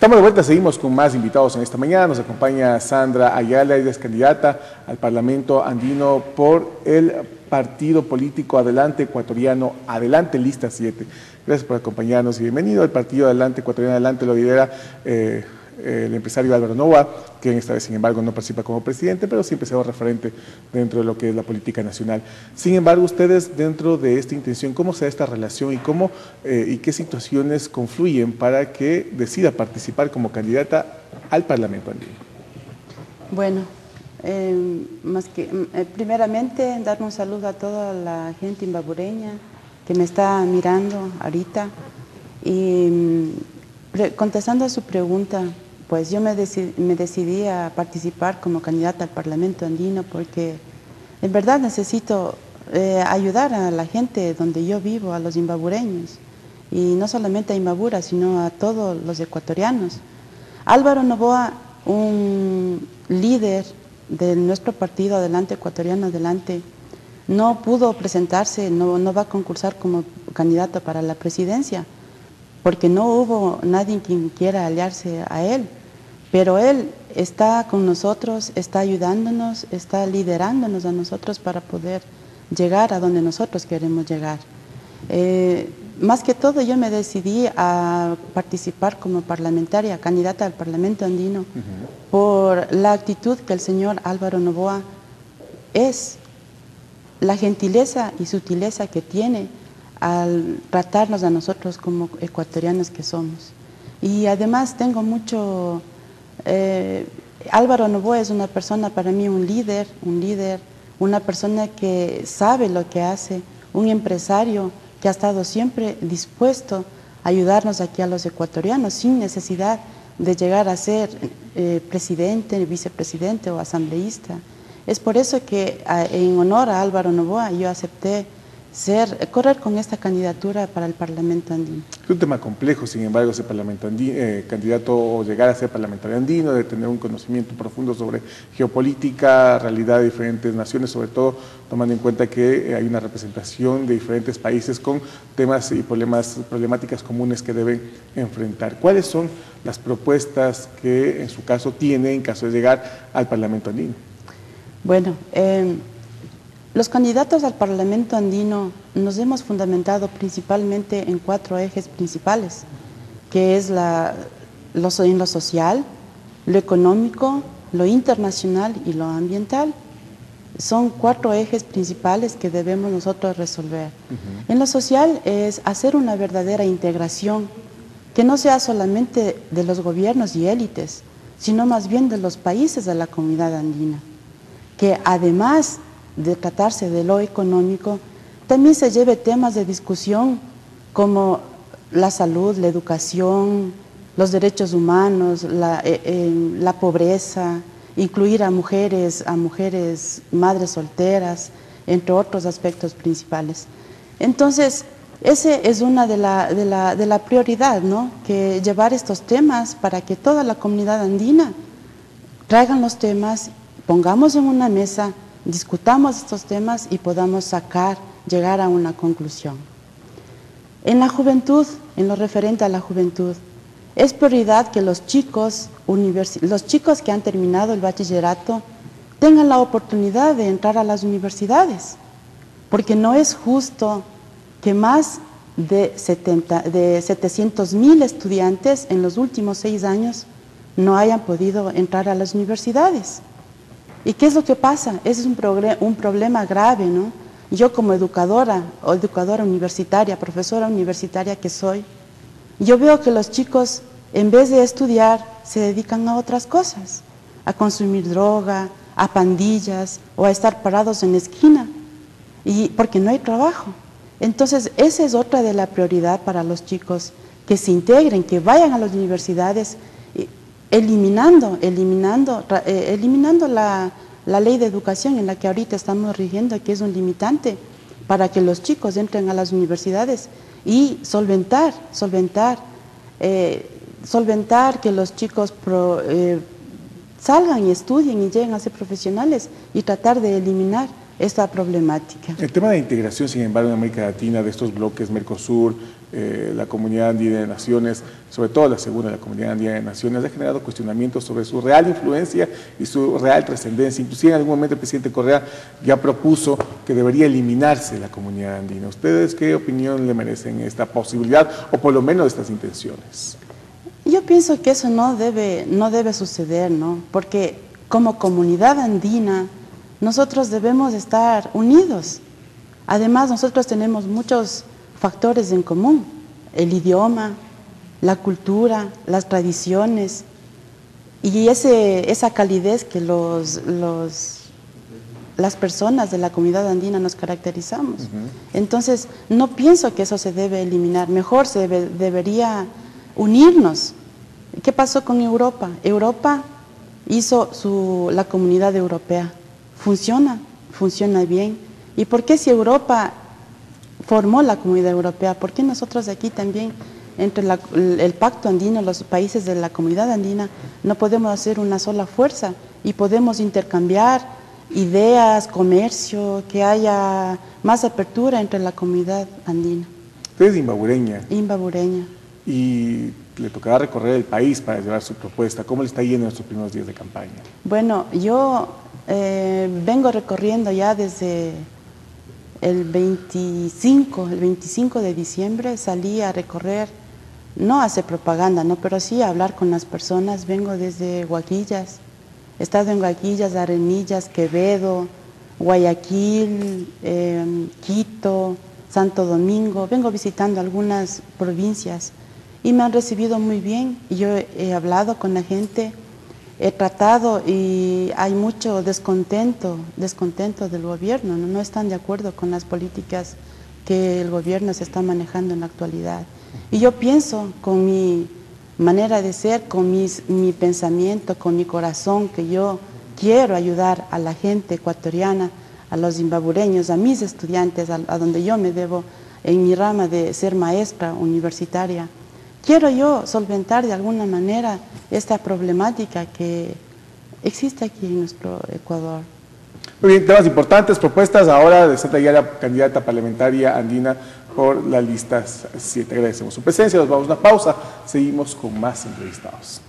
Estamos de vuelta, seguimos con más invitados en esta mañana. Nos acompaña Sandra Ayala, ella es candidata al Parlamento andino por el partido político Adelante Ecuatoriano, Adelante Lista 7. Gracias por acompañarnos y bienvenido al partido Adelante Ecuatoriano, Adelante lo lidera eh, el empresario Álvaro Nova, que esta vez, sin embargo, no participa como presidente, pero siempre se referente dentro de lo que es la política nacional. Sin embargo, ustedes, dentro de esta intención, ¿cómo se da esta relación y, cómo, eh, y qué situaciones confluyen para que decida participar como candidata al Parlamento andino? Bueno, eh, más que, eh, primeramente, dar un saludo a toda la gente imbabureña que me está mirando ahorita y contestando a su pregunta, pues yo me decidí, a participar como candidata al Parlamento andino porque en verdad necesito eh, ayudar a la gente donde yo vivo, a los imbabureños, y no solamente a Imbabura, sino a todos los ecuatorianos. Álvaro Novoa, un líder de nuestro partido Adelante Ecuatoriano Adelante, no pudo presentarse, no, no va a concursar como candidato para la presidencia, porque no hubo nadie quien quiera aliarse a él. Pero Él está con nosotros, está ayudándonos, está liderándonos a nosotros para poder llegar a donde nosotros queremos llegar. Eh, más que todo yo me decidí a participar como parlamentaria, candidata al Parlamento andino, por la actitud que el señor Álvaro Novoa es, la gentileza y sutileza que tiene al tratarnos a nosotros como ecuatorianos que somos. Y además tengo mucho eh, Álvaro Novoa es una persona para mí un líder, un líder, una persona que sabe lo que hace, un empresario que ha estado siempre dispuesto a ayudarnos aquí a los ecuatorianos sin necesidad de llegar a ser eh, presidente, vicepresidente o asambleísta. Es por eso que en honor a Álvaro Novoa yo acepté ser, correr con esta candidatura para el Parlamento andino. Es un tema complejo, sin embargo, ser parlamento andino, eh, candidato o llegar a ser parlamentario andino, de tener un conocimiento profundo sobre geopolítica, realidad de diferentes naciones, sobre todo tomando en cuenta que eh, hay una representación de diferentes países con temas y problemas, problemáticas comunes que deben enfrentar. ¿Cuáles son las propuestas que en su caso tiene en caso de llegar al Parlamento andino? Bueno, eh, los candidatos al Parlamento andino nos hemos fundamentado principalmente en cuatro ejes principales, que es la, lo, en lo social, lo económico, lo internacional y lo ambiental. Son cuatro ejes principales que debemos nosotros resolver. En lo social es hacer una verdadera integración, que no sea solamente de los gobiernos y élites, sino más bien de los países de la comunidad andina, que además de tratarse de lo económico, también se lleve temas de discusión como la salud, la educación, los derechos humanos, la, eh, eh, la pobreza, incluir a mujeres, a mujeres madres solteras, entre otros aspectos principales. Entonces, ese es una de la, de la, de la prioridad, ¿no? Que llevar estos temas para que toda la comunidad andina traigan los temas, pongamos en una mesa discutamos estos temas y podamos sacar, llegar a una conclusión. En la juventud, en lo referente a la juventud, es prioridad que los chicos, los chicos que han terminado el bachillerato tengan la oportunidad de entrar a las universidades, porque no es justo que más de, 70, de 700 mil estudiantes en los últimos seis años no hayan podido entrar a las universidades. ¿Y qué es lo que pasa? Ese es un, un problema grave, ¿no? Yo como educadora, o educadora universitaria, profesora universitaria que soy, yo veo que los chicos, en vez de estudiar, se dedican a otras cosas, a consumir droga, a pandillas o a estar parados en la esquina, y, porque no hay trabajo. Entonces, esa es otra de la prioridad para los chicos, que se integren, que vayan a las universidades eliminando, eliminando, eh, eliminando la, ley de educación en la que ahorita estamos rigiendo, que es un limitante para que los chicos entren a las universidades y solventar, solventar, eh, solventar que los chicos eh, salgan y estudien y lleguen a ser profesionales y tratar de eliminar esta problemática. El tema de integración, sin embargo, en América Latina, de estos bloques Mercosur, eh, la Comunidad Andina de Naciones, sobre todo la segunda, la Comunidad Andina de Naciones, ha generado cuestionamientos sobre su real influencia y su real trascendencia. Inclusive en algún momento el presidente Correa ya propuso que debería eliminarse la Comunidad Andina. ¿Ustedes qué opinión le merecen esta posibilidad o por lo menos estas intenciones? Yo pienso que eso no debe, no debe suceder, ¿no? Porque como comunidad andina, nosotros debemos estar unidos. Además, nosotros tenemos muchos factores en común, el idioma, la cultura, las tradiciones y ese, esa calidez que los, los, las personas de la comunidad andina nos caracterizamos. Entonces, no pienso que eso se debe eliminar, mejor se debería unirnos. ¿Qué pasó con Europa? Europa hizo su, la comunidad europea funciona, funciona bien. ¿Y por qué si Europa formó la comunidad europea, por qué nosotros aquí también, entre el pacto andino, los países de la comunidad andina, no podemos hacer una sola fuerza y podemos intercambiar ideas, comercio, que haya más apertura entre la comunidad andina? Usted es imbabureña. Imbabureña. Y le tocará recorrer el país para llevar su propuesta. ¿Cómo le está yendo en estos primeros días de campaña? Bueno, yo eh, vengo recorriendo ya desde el 25, el 25 de diciembre salí a recorrer, no a hacer propaganda, no, pero sí a hablar con las personas. Vengo desde Guaquillas, he estado en Guaquillas, Arenillas, Quevedo, Guayaquil, em, Quito, Santo Domingo. Vengo visitando algunas provincias y me han recibido muy bien. Yo he hablado con la gente he tratado y hay mucho descontento, descontento del gobierno, ¿no? no están de acuerdo con las políticas que el gobierno se está manejando en la actualidad. Y yo pienso con mi manera de ser, con mi pensamiento, con mi corazón, que yo quiero ayudar a la gente ecuatoriana, a los zimbabureños, a mis estudiantes, a donde yo me debo en mi rama de ser maestra universitaria quiero yo solventar de alguna manera esta problemática que existe aquí en nuestro Ecuador. Muy bien, temas importantes, propuestas ahora de Santa la candidata parlamentaria andina por la lista 7. Agradecemos su presencia, nos vamos a una pausa, seguimos con más entrevistados.